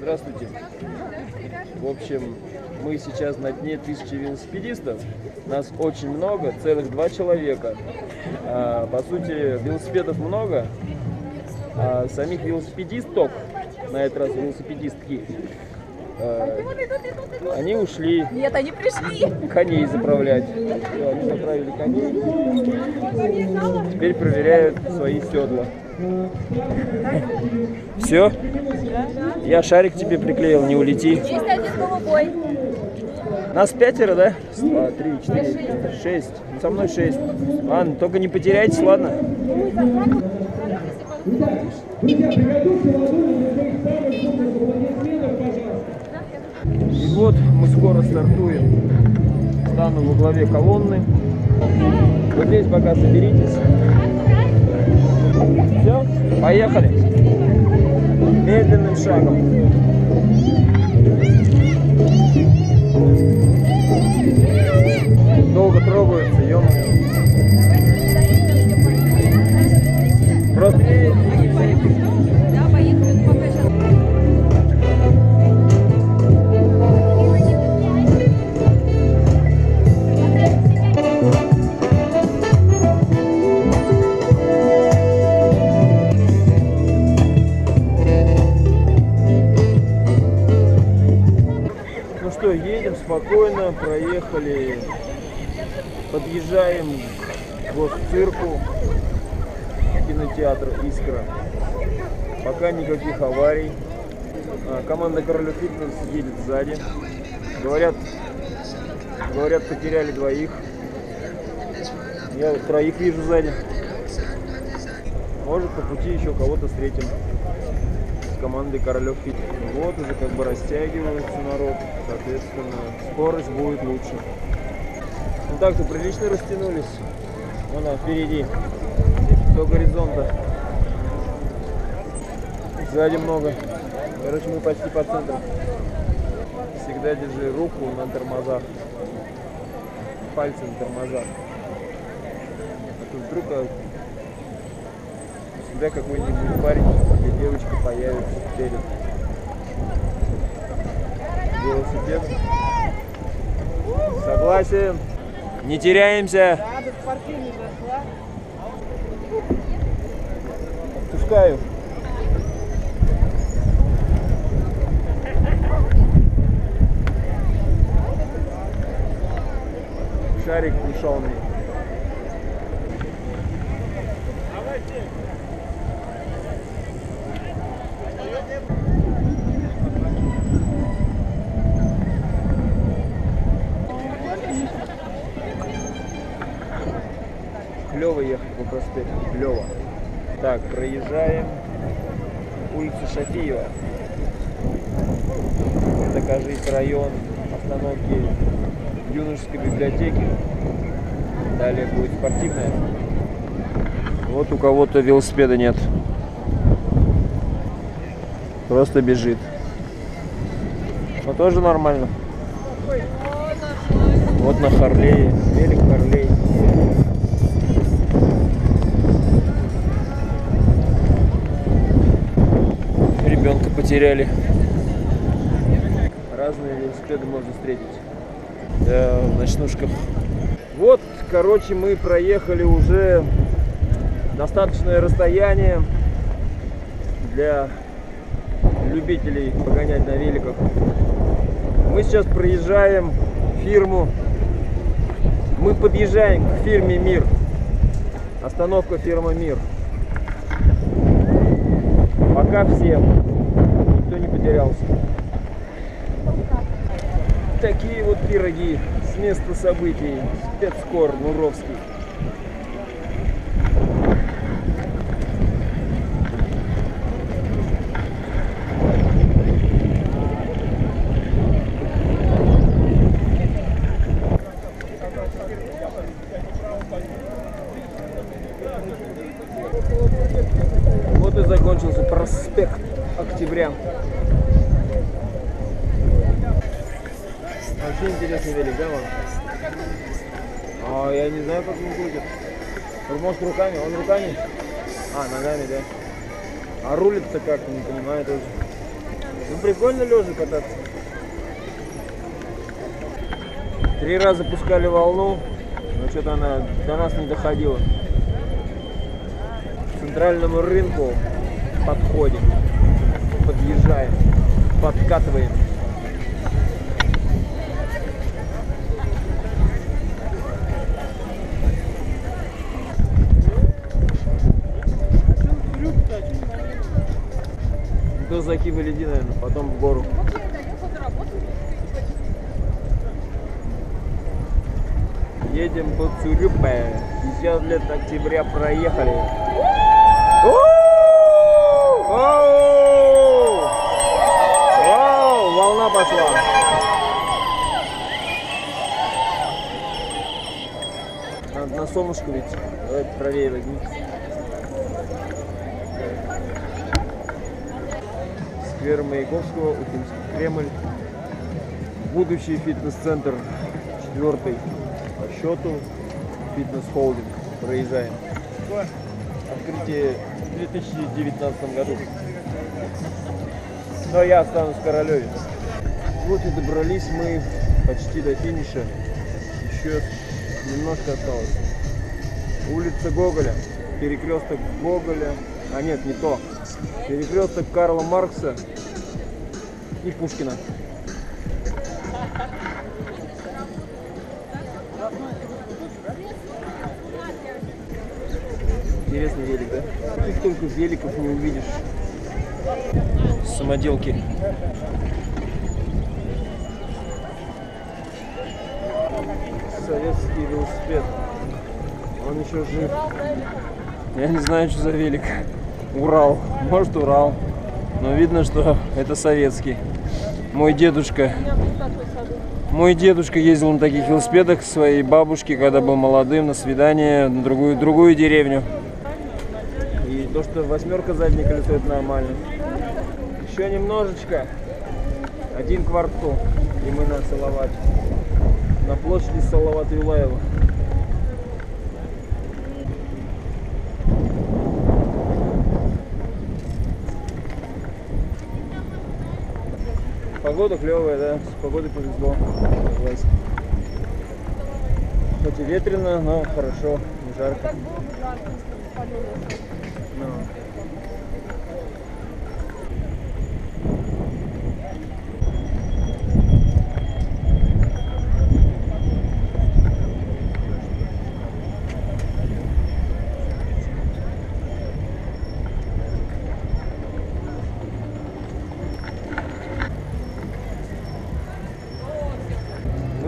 Здравствуйте. В общем, мы сейчас на дне тысячи велосипедистов. Нас очень много, целых два человека. А, по сути, велосипедов много, а самих велосипедисток, на этот раз велосипедистки, а, они ушли Нет, они пришли. коней заправлять. Всё, они заправили коней. Теперь проверяют свои седла. Все? Я шарик тебе приклеил, не улети. Есть один голубой. Нас пятеро, да? Два, три, четыре, шесть. Ну, Со мной шесть. Ладно, только не потеряйтесь, ладно? И вот мы скоро стартуем. Стану во главе колонны. Вот здесь пока соберитесь. Все, поехали. Медленным шагом. Долго трогаются, ё Просто едем спокойно, проехали, подъезжаем к госцирку, кинотеатр «Искра». Пока никаких аварий. А, Команда Королев Фитнес едет сзади. Говорят, говорят, потеряли двоих. Я троих вижу сзади. Может, по пути еще кого-то встретим с командой Королев Фитнес. Вот уже как бы растягивается народ, соответственно, скорость будет лучше. Ну так-то прилично растянулись. Вон она впереди, до горизонта. Сзади много. Короче, мы почти по центру. Всегда держи руку на тормозах. Пальцы на тормозах. А то вдруг а, всегда какой-нибудь парень или девочка появится перед велосипедом. Согласен. Не теряемся. Отпускаю. Шарик ушел мне. Клево ехать по проспекту, клево. Так, проезжаем улицу Шафиева. Это, кажется, район остановки юношеской библиотеки. Далее будет спортивная. Вот у кого-то велосипеда нет. Просто бежит. Но тоже нормально. Вот на Харлее. Велик Харлей. Потеряли. Разные велосипеды можно встретить. Да, в ночнушках. Вот, короче, мы проехали уже достаточное расстояние для любителей погонять на великах. Мы сейчас проезжаем фирму. Мы подъезжаем к фирме Мир. Остановка фирма Мир. Пока всем. Потерялся. Такие вот пироги с места событий. Спецкор Муровский. Вот и закончился проспект Октября. Вообще интересный велик, да, вам? А я не знаю, как он крутит. Может руками? Он руками? А, ногами, да. А рулит-то как, не понимаю тоже. Ну прикольно лежа кататься. Три раза пускали волну, но что-то она до нас не доходила. К центральному рынку подходим, подъезжаем, подкатываем. До Закива леди, наверное, потом в гору. Едем по Цюрюпе. 50 лет октября проехали. Вау, волна пошла. Надо на солнышко ведь. Давайте правее возьми. Сквер Маяковского, Уфимский Кремль. Будущий фитнес-центр, четвертый по счету, фитнес-холдинг. Проезжаем. Открытие в 2019 году. Но я останусь в. Вот и добрались мы почти до финиша. Еще немножко осталось. Улица Гоголя, перекресток Гоголя, а нет, не то. Перекресток Карла Маркса и Пушкина. Интересный велик, да? Тут только великов не увидишь. Самоделки. Советский велосипед. Он еще жив. Я не знаю, что за велик. Урал. Может Урал. Но видно, что это советский. Мой дедушка. Мой дедушка ездил на таких велосипедах своей бабушке, когда был молодым, на свидание на другую, другую деревню. И то, что восьмерка заднее колесо, это нормально. Еще немножечко. Один квартал. И мы на Салавате. На площади Салавата Юлаева. Погода клевая, да, с погодой повезло. Согласен. Хоть и ветрено, но хорошо, не жарко. Ну.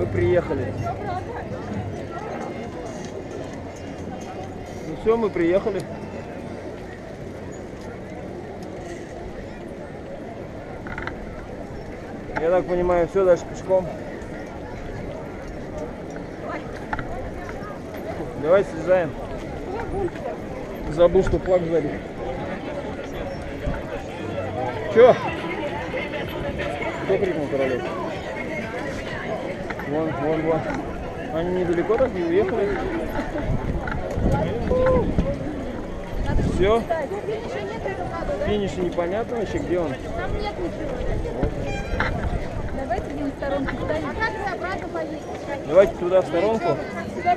Мы приехали. Ну все, мы приехали. Я так понимаю, все дальше пешком. Давай слезаем. Забыл, что флаг сзади. Че? Кто крикнул королев? Вон, вон, вон. Они недалеко так не уехали. Все. Финиша непонятно вообще, где он. Там нет ничего. Давайте где-нибудь в сторонке встанем. А как вы обратно поедете? Давайте туда в сторонку. Сюда.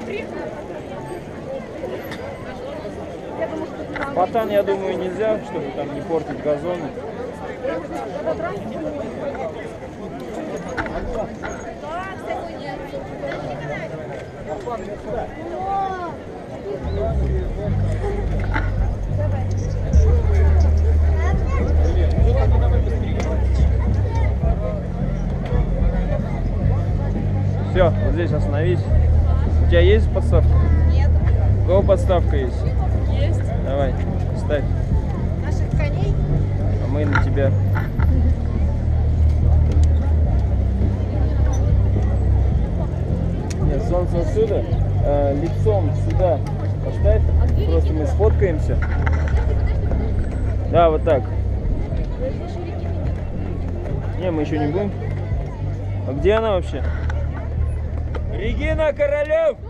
Потан, я думаю, нельзя, чтобы там не портить газоны. Здесь остановись. У тебя есть подставка? Нет. У кого подставка есть? Есть. Давай, ставь. Наших коней. А мы на тебя. Нет, солнце отсюда, а, лицом сюда поставь. Просто мы сфоткаемся. Да, вот так. Не, мы еще не будем. А где она вообще? Регина Королев!